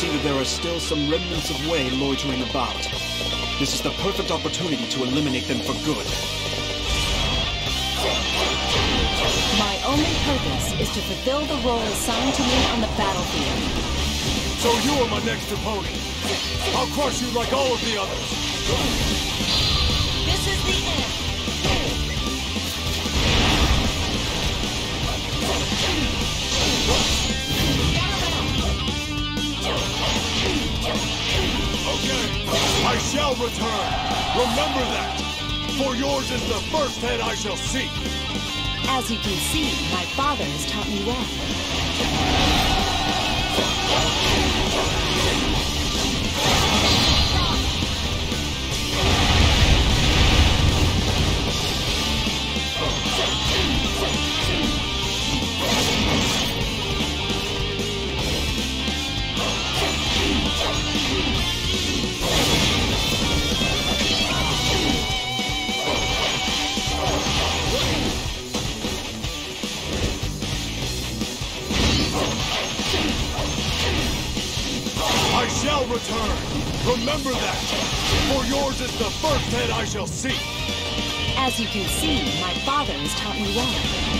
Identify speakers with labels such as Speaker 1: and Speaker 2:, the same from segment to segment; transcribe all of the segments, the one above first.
Speaker 1: see that there are still some remnants of Wei loitering about. This is the perfect opportunity to eliminate them for good.
Speaker 2: My only purpose is to fulfill the role assigned to me on the battlefield.
Speaker 3: So you are my next opponent. I'll crush you like all of the others. Shall return. Remember that. For yours is the first head I shall seek.
Speaker 2: As you can see, my father has taught me well.
Speaker 3: Remember that. For yours is the first head I shall seek.
Speaker 2: As you can see, my father has taught me well.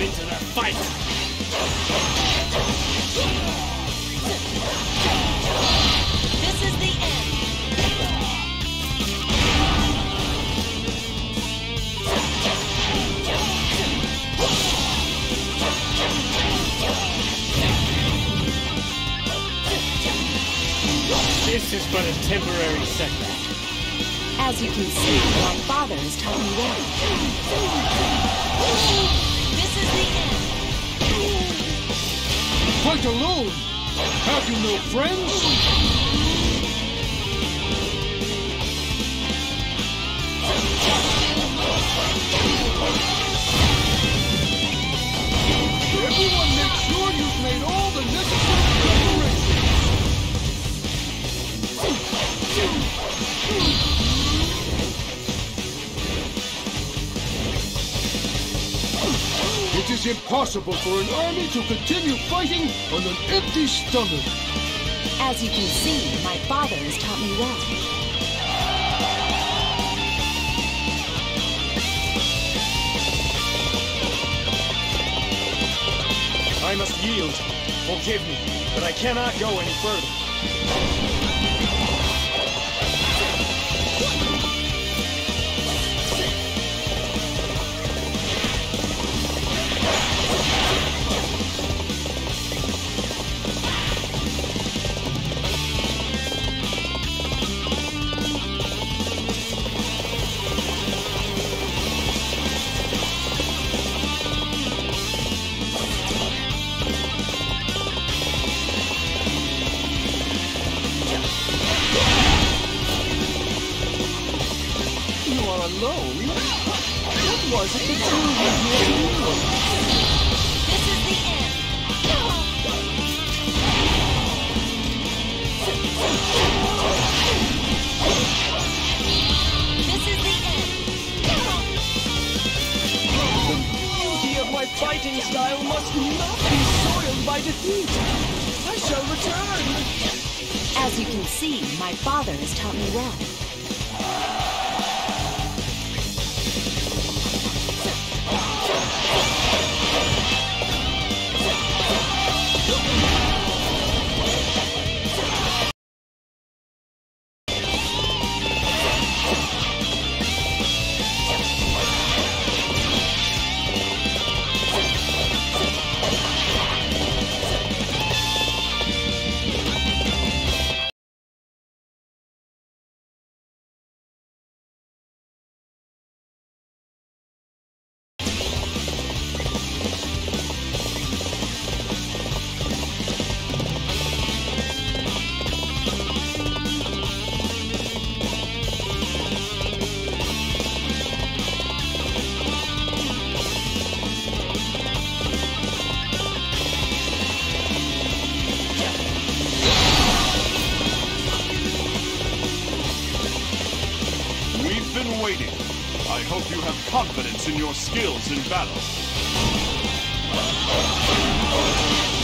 Speaker 4: Into the fight.
Speaker 2: This is the end.
Speaker 4: This is but a temporary setback.
Speaker 2: As you can see, my father has taught me well. Is the end.
Speaker 5: Quite alone? Have you no friends? It is impossible for an army to continue fighting on an empty stomach.
Speaker 2: As you can see, my father has taught me well.
Speaker 1: I must yield. Forgive me, but I cannot go any further.
Speaker 5: Alone? What was it that you here?
Speaker 2: This is the end. This is the end.
Speaker 6: The beauty of my fighting style must not be soiled by defeat. I shall return.
Speaker 2: As you can see, my father has taught me well.
Speaker 3: I hope you have confidence in your skills in battle.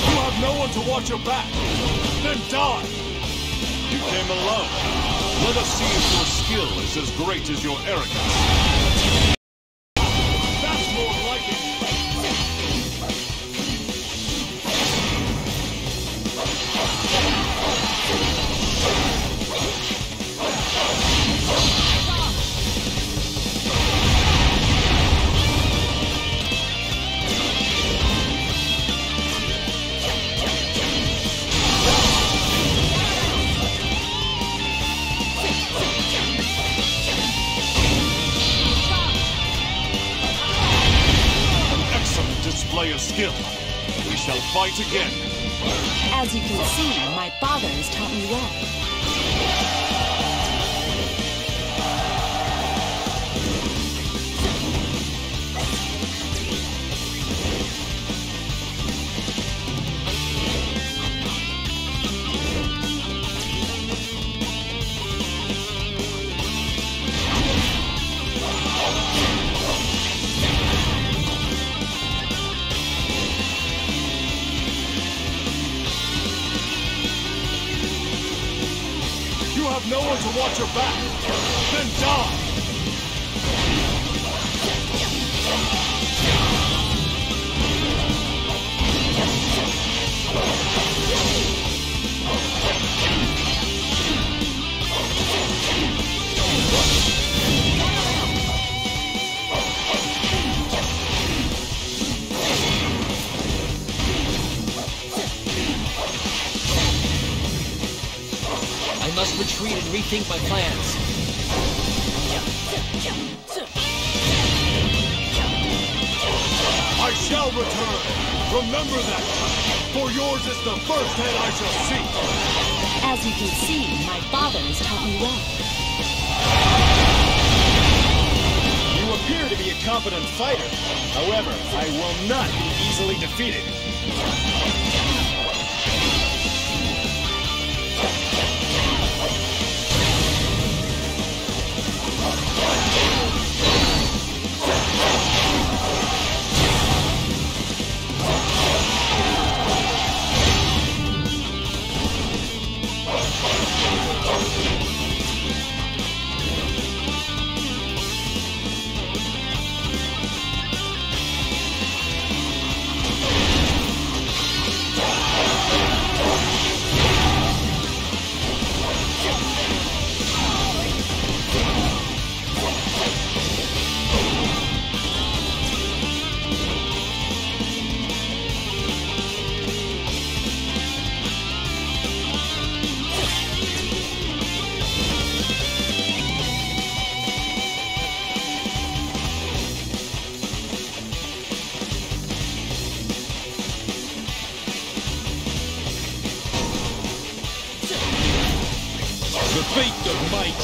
Speaker 3: You have no one to watch your back. Then die! You came alone. Let us see if your skill is as great as your arrogance. Skill. We shall fight again.
Speaker 2: As you can see, my father has taught me well.
Speaker 3: Have no one to watch your back. Then die!
Speaker 7: Rethink my plans.
Speaker 3: I shall return. Remember that. For yours is the first head I shall see.
Speaker 2: As you can see, my father has taught me well.
Speaker 1: You appear to be a competent fighter. However, I will not be easily defeated.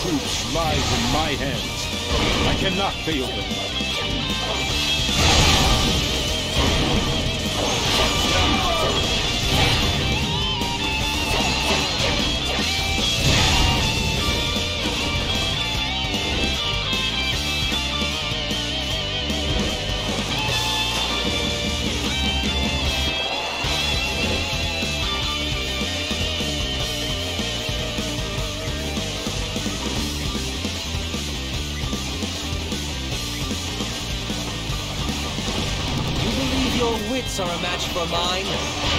Speaker 8: Troops lies in my hands. I cannot fail them.
Speaker 7: Are a match for mine?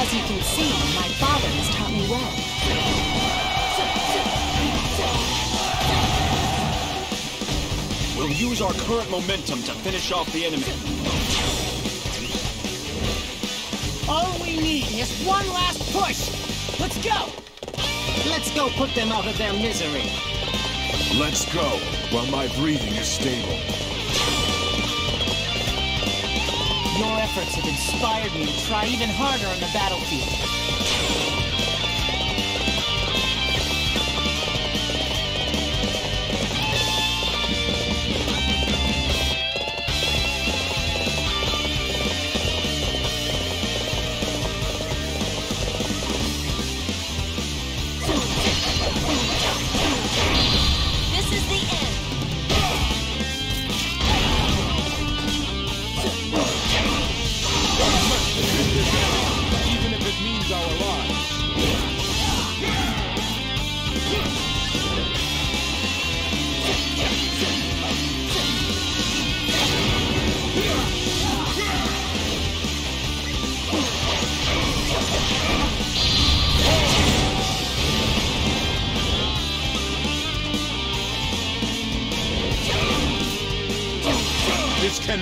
Speaker 2: As you can see, my father has taught me well.
Speaker 1: We'll use our current momentum to finish off the enemy.
Speaker 6: All we need is one last push. Let's go. Let's go put them out of their misery.
Speaker 3: Let's go, while my breathing is stable.
Speaker 6: Your efforts have inspired me to try even harder on the battlefield.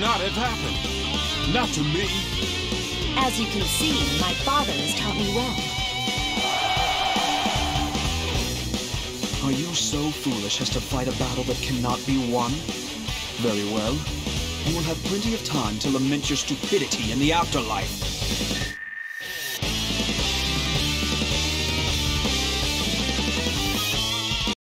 Speaker 8: This cannot have happened. Not to me.
Speaker 2: As you can see, my father has taught me well.
Speaker 7: Are you so foolish as to fight a battle that cannot be won? Very well. You will have plenty of time to lament your stupidity in the afterlife.